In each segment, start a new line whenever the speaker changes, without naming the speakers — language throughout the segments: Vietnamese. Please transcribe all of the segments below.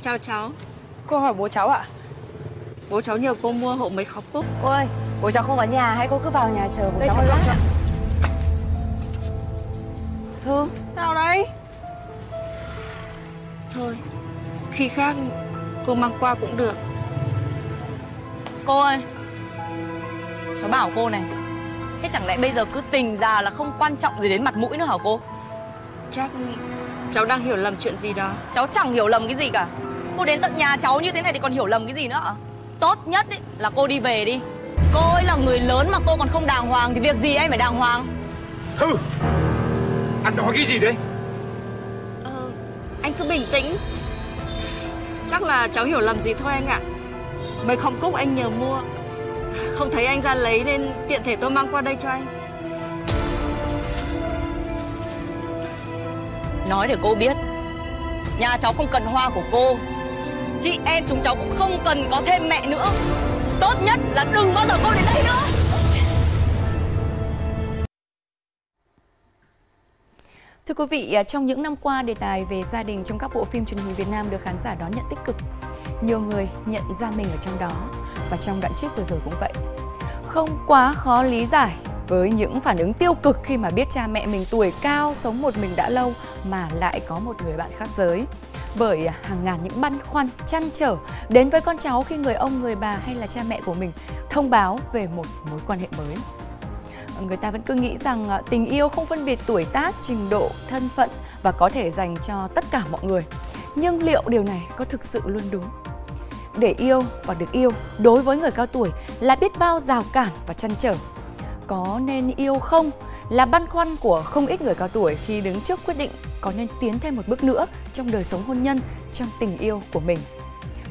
Chào cháu.
Cô hỏi bố cháu ạ.
Bố cháu nhờ cô mua hộ mấy khóm cúc
Cô ơi, bố cháu không có nhà hay cô cứ vào nhà chờ bố
Đây,
cháu một lát ạ. Thương,
Sao đấy?
Thôi Khi khác cô mang qua cũng được.
Cô ơi Cháu bảo cô này Thế chẳng lẽ bây giờ cứ tình già là không quan trọng gì đến mặt mũi nữa hả cô?
Chắc cháu đang hiểu lầm chuyện gì đó.
Cháu chẳng hiểu lầm cái gì cả Cô đến tận nhà cháu như thế này thì còn hiểu lầm cái gì nữa? Ạ Tốt nhất ý, là cô đi về đi. Cô ấy là người lớn mà cô còn không đàng hoàng Thì việc gì em phải đàng hoàng?
Thư Anh nói cái gì đấy?
Ờ, Anh cứ bình tĩnh. Chắc là cháu hiểu lầm gì thôi anh ạ. Mấy khóm cúc anh nhờ mua. Không thấy anh ra lấy nên tiện thể tôi mang qua đây cho anh.
Nói để cô biết. Nhà cháu không cần hoa của cô Chị em chúng cháu cũng không cần có thêm mẹ nữa Tốt nhất là đừng bao giờ cô đến đây nữa
Thưa quý vị, à, trong những năm qua, đề tài về gia đình trong các bộ phim truyền hình Việt Nam được khán giả đón nhận tích cực. Nhiều người nhận ra mình ở trong đó và trong đoạn trích vừa rồi cũng vậy. Không quá khó lý giải với những phản ứng tiêu cực khi mà biết cha mẹ mình tuổi cao, sống một mình đã lâu mà lại có một người bạn khác giới. Bởi hàng ngàn những băn khoăn, chăn trở đến với con cháu khi người ông, người bà hay là cha mẹ của mình thông báo về một mối quan hệ mới người ta vẫn cứ nghĩ rằng à, tình yêu không phân biệt tuổi tác, trình độ, thân phận và có thể dành cho tất cả mọi người. Nhưng liệu điều này có thực sự luôn đúng? Để yêu và được yêu đối với người cao tuổi là biết bao rào cản và chăn trở. Có nên yêu không là băn khoăn của không ít người cao tuổi khi đứng trước quyết định có nên tiến thêm một bước nữa trong đời sống hôn nhân, trong tình yêu của mình.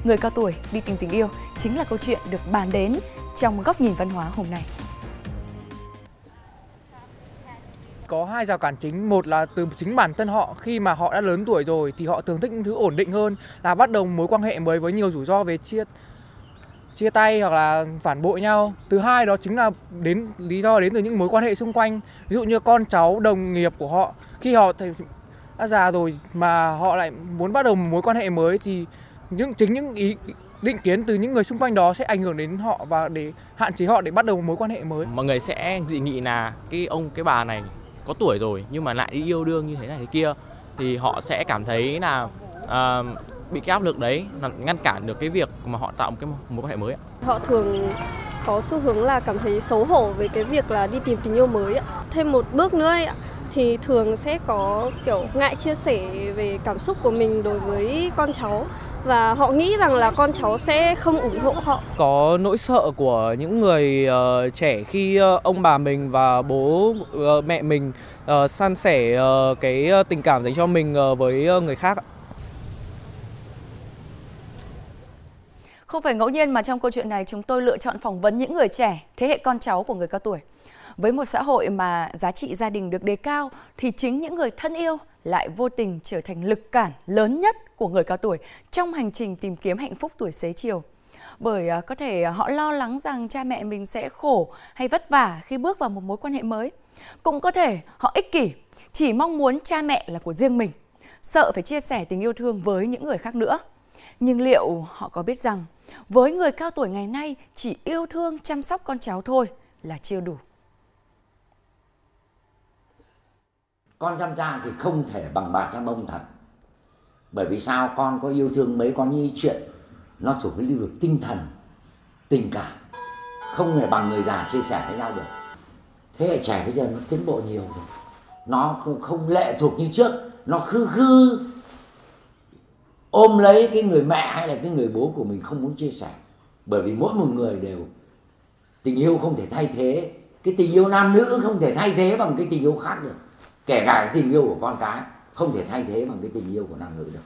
Người cao tuổi đi tìm tình yêu chính là câu chuyện được bàn đến trong góc nhìn văn hóa hôm nay.
Có hai rào cản chính, một là từ chính bản thân họ khi mà họ đã lớn tuổi rồi thì họ thường thích những thứ ổn định hơn là bắt đầu mối quan hệ mới với nhiều rủi ro về chia chia tay hoặc là phản bội nhau. Thứ hai đó chính là đến lý do đến từ những mối quan hệ xung quanh, ví dụ như con cháu, đồng nghiệp của họ khi họ thì đã già rồi mà họ lại muốn bắt đầu một mối quan hệ mới thì những chính những ý định kiến từ những người xung quanh đó sẽ ảnh hưởng đến họ và để hạn chế họ để bắt đầu một mối quan hệ mới.
mọi người sẽ dị nghị là cái ông cái bà này có tuổi rồi nhưng mà lại đi yêu đương như thế này thế kia thì họ sẽ cảm thấy là uh, bị cái áp lực đấy là ngăn cản được cái việc mà họ tạo một cái mối quan hệ mới ạ.
Họ thường có xu hướng là cảm thấy xấu hổ về cái việc là đi tìm tình yêu mới ạ. Thêm một bước nữa ấy ạ, thì thường sẽ có kiểu ngại chia sẻ về cảm xúc của mình đối với con cháu và họ nghĩ rằng là con cháu sẽ không ủng hộ họ.
có nỗi sợ của những người ờ, trẻ khi ờ, ông bà mình và bố ờ, mẹ mình uh, san sẻ ờ, cái tình cảm dành cho mình ờ, với ờ, người khác
Không phải ngẫu nhiên mà trong câu chuyện này chúng tôi lựa chọn phỏng vấn những người trẻ, thế hệ con cháu của người cao tuổi. Với một xã hội mà giá trị gia đình được đề cao thì chính những người thân yêu lại vô tình trở thành lực cản lớn nhất của người cao tuổi trong hành trình tìm kiếm hạnh phúc tuổi xế chiều. Bởi à, có thể họ lo lắng rằng cha mẹ mình sẽ khổ hay vất vả khi bước vào một mối quan hệ mới. Cũng có thể họ ích kỷ, chỉ mong muốn cha mẹ là của riêng mình, sợ phải chia sẻ tình yêu thương với những người khác nữa. Nhưng liệu họ có biết rằng với người cao tuổi ngày nay chỉ yêu thương chăm sóc con cháu thôi là chưa đủ.
con chăm cha thì không thể bằng bà chăm ông thật. Bởi vì sao? Con có yêu thương mấy con như chuyện nó thuộc về lĩnh vực tinh thần tình cảm. Không thể bằng người già chia sẻ với nhau được. Thế hệ trẻ bây giờ nó tiến bộ nhiều rồi. Nó không, không lệ thuộc như trước. Nó khư khư ôm lấy cái người mẹ hay là cái người bố của mình không muốn chia sẻ bởi vì mỗi một người đều tình yêu không thể thay thế cái tình yêu nam nữ không thể thay thế bằng cái tình yêu khác được kể cả cái tình yêu của con cái không thể thay thế bằng cái tình yêu của nam nữ được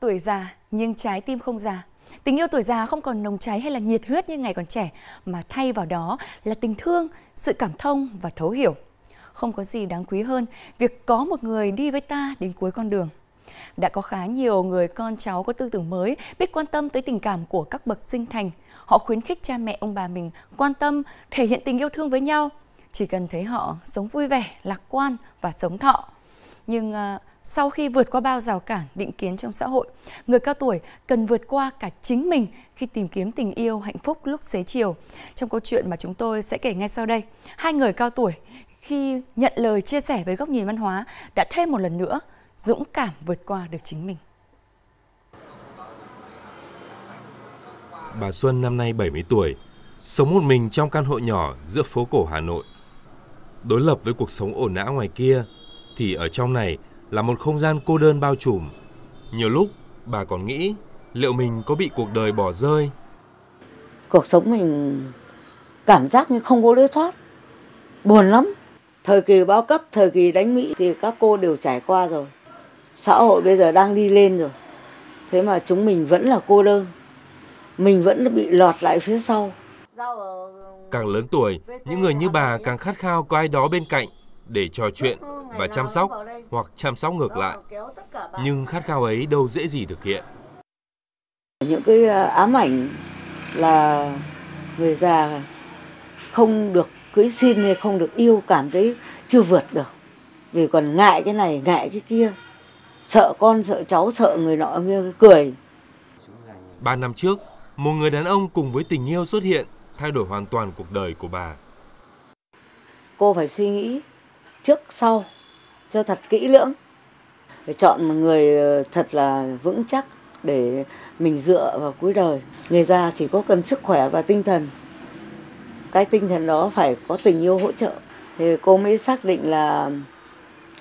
Tuổi già nhưng trái tim không già. Tình yêu tuổi già không còn nồng cháy hay là nhiệt huyết như ngày còn trẻ mà thay vào đó là tình thương, sự cảm thông và thấu hiểu. Không có gì đáng quý hơn việc có một người đi với ta đến cuối con đường. Đã có khá nhiều người con cháu có tư tưởng mới biết quan tâm tới tình cảm của các bậc sinh thành. Họ khuyến khích cha mẹ ông bà mình quan tâm, thể hiện tình yêu thương với nhau. Chỉ cần thấy họ sống vui vẻ, lạc quan và sống thọ. Nhưng uh, sau khi vượt qua bao rào cản định kiến trong xã hội, người cao tuổi cần vượt qua cả chính mình khi tìm kiếm tình yêu hạnh phúc lúc xế chiều. Trong câu chuyện mà chúng tôi sẽ kể ngay sau đây, hai người cao tuổi khi nhận lời chia sẻ với góc nhìn văn hóa đã thêm một lần nữa dũng cảm vượt qua được chính mình.
Bà Xuân năm nay 70 tuổi, sống một mình trong căn hộ nhỏ giữa phố cổ Hà Nội. Đối lập với cuộc sống ồn ào ngoài kia, thì ở trong này là một không gian cô đơn bao trùm. Nhiều lúc bà còn nghĩ liệu mình có bị cuộc đời bỏ rơi.
Cuộc sống mình cảm giác như không có lối thoát, buồn lắm. Thời kỳ bao cấp, thời kỳ đánh Mỹ thì các cô đều trải qua rồi. Xã hội bây giờ đang đi lên rồi. Thế mà chúng mình vẫn là cô đơn. Mình vẫn bị lọt lại phía sau.
Càng lớn tuổi, những người như bà càng khát khao có ai đó bên cạnh để trò chuyện và chăm sóc hoặc chăm sóc ngược lại. Nhưng khát khao ấy đâu dễ gì thực hiện.
Những cái à, ám ảnh là người già không được cưới xin hay không được yêu cảm thấy chưa vượt được. Vì còn ngại cái này, ngại cái kia. Sợ con, sợ cháu, sợ người nọ người cười.
Ba năm trước, một người đàn ông cùng với tình yêu xuất hiện thay đổi hoàn toàn cuộc đời của bà.
Cô phải suy nghĩ trước sau cho thật kỹ lưỡng. Phải chọn một người ờ, thật là vững chắc để mình dựa vào cuối đời. Người già chỉ có cần sức khỏe và tinh thần. Cái tinh thần đó phải có tình yêu hỗ trợ. Thì cô mới xác định là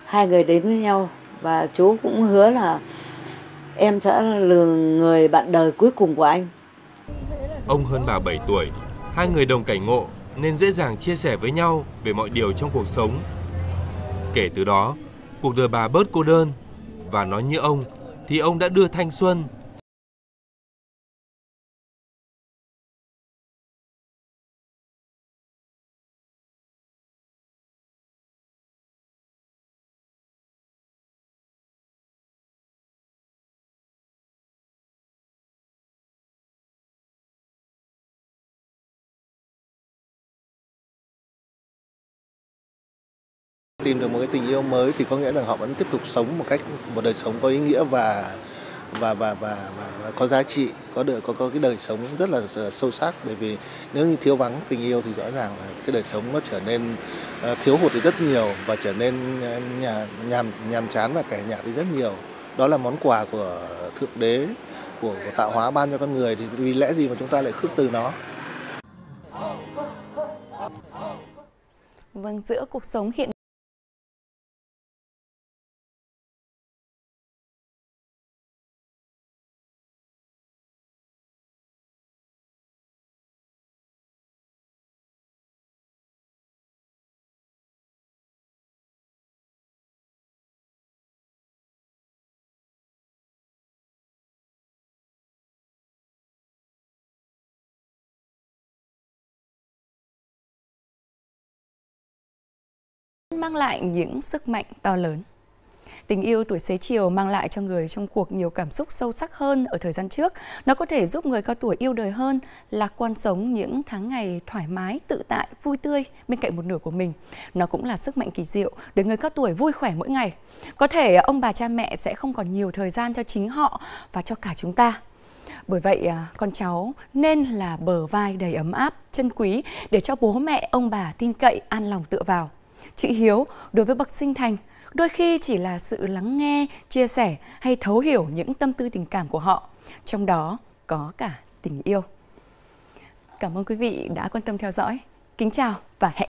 hai người đến với nhau và chú cũng hứa là em sẽ là người bạn đời cuối cùng của anh.
Ông hơn bà 7 tuổi, hai người đồng cảnh ngộ nên dễ dàng chia sẻ với nhau về mọi điều trong cuộc sống. Kể từ đó, cuộc đời bà bớt cô đơn và nói như ông thì ông đã đưa thanh xuân
tìm được một cái tình yêu mới thì có nghĩa là họ vẫn tiếp tục sống một cách một đời sống có ý nghĩa và và và và, và, và có giá trị có được có có cái đời sống rất là sâu sắc. Bởi vì nếu như thiếu vắng tình yêu thì rõ ràng là cái đời sống nó trở nên uh, thiếu hụt đi rất nhiều và trở nên ờ, nhà nhàm nhàm chán và tẻ nhạt đi rất nhiều. Đó là món quà của thượng đế của, của tạo hóa ban cho con người thì vì lẽ gì mà chúng ta lại khước từ nó?
Vâng, giữa cuộc sống hiện mang lại những sức mạnh to lớn. Tình yêu tuổi xế chiều mang lại cho người trong cuộc nhiều cảm xúc sâu sắc hơn ở thời gian trước. Nó có thể giúp người cao tuổi yêu đời hơn, lạc quan sống những tháng ngày thoải mái, tự tại, vui tươi bên cạnh một nửa của mình. Nó cũng là sức mạnh kỳ diệu để người cao tuổi vui khỏe mỗi ngày. Có thể ông bà cha mẹ sẽ không còn nhiều thời gian cho chính họ và cho cả chúng ta. Bởi vậy à, con cháu nên là bờ vai đầy ấm áp, chân quý để cho bố mẹ, ông bà tin cậy, an lòng tựa vào. Chị Hiếu đối với bậc sinh thành đôi khi chỉ là sự lắng nghe, chia sẻ hay thấu hiểu những tâm tư tình cảm của họ, trong đó có cả tình yêu. Cảm ơn quý vị đã quan tâm theo dõi. Kính chào và hẹn